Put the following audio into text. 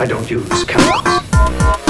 I don't use chemicals.